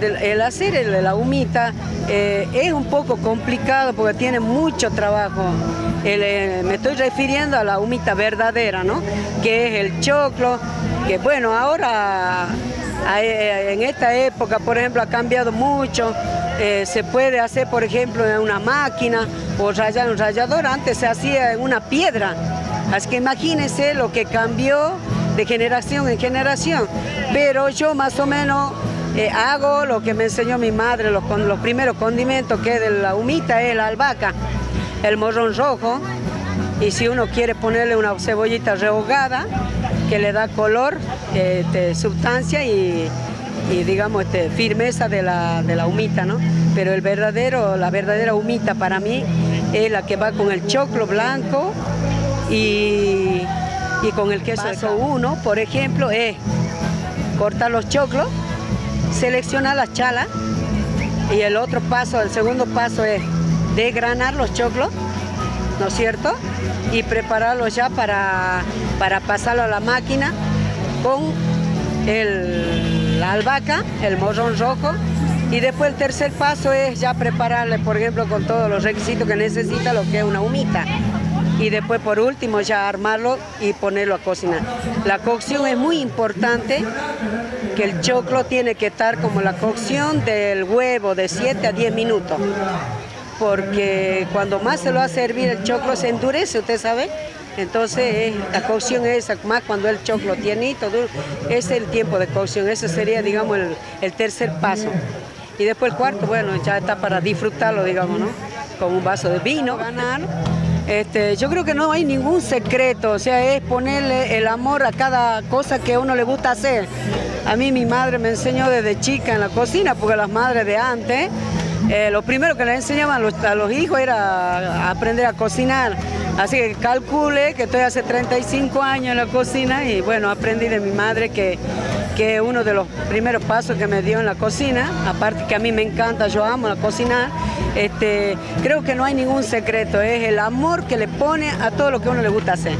el, hacer la humita eh, es un poco complicado porque tiene mucho trabajo. Eh, me estoy refiriendo a la humita verdadera, ¿no? Que es el choclo, que bueno, ahora en esta época, por ejemplo, ha cambiado mucho. se puede hacer, por ejemplo, en una máquina o rayar un rallador. Antes se hacía en una piedra. Así que imagínense lo que cambió de generación en generación. Pero yo más o menos eh, hago lo que me enseñó mi madre, los, los primeros condimentos, que de la humita es la albahaca, el morrón rojo, y si uno quiere ponerle una cebollita rehogada, que le da color, este, sustancia y, digamos este, firmeza de la, de la humita, ¿no? Pero el verdadero, la verdadera humita para mí es la que va con el choclo blanco y y con el queso paso uno, por ejemplo, es cortar los choclos, seleccionar las chalas y el otro paso, el segundo paso es degranar los choclos, ¿no es cierto? Y prepararlos ya para, para pasarlo a la máquina con el, la albahaca, el morrón rojo, y después el tercer paso es ya prepararle, por ejemplo, con todos los requisitos que necesita lo que es una humita y después por último ya armarlo y ponerlo a cocinar. La cocción es muy importante, que el choclo tiene que estar como la cocción del huevo de 7 a 10 minutos, porque cuando más se lo hace hervir el choclo se endurece, usted sabe. Entonces la cocción es más cuando el choclo tiene todo, es el tiempo de cocción, ese sería digamos el, tercer paso. Y después el cuarto, bueno, ya está para disfrutarlo, digamos, ¿no? Con un vaso de vino, ganar este, yo creo que no hay ningún secreto, o sea, es ponerle el amor a cada cosa que a uno le gusta hacer. A mí mi madre me enseñó desde chica en la cocina, porque las madres de antes, eh, lo primero que le enseñaban a los, hijos era aprender a cocinar. Así que calcule que estoy hace 35 años en la cocina y bueno, aprendí de mi madre que que uno de los primeros pasos que me dio en la cocina, aparte que a mí me encanta, yo amo la cocina, este, creo que no hay ningún secreto, es el amor que le pone a todo lo que uno le gusta hacer.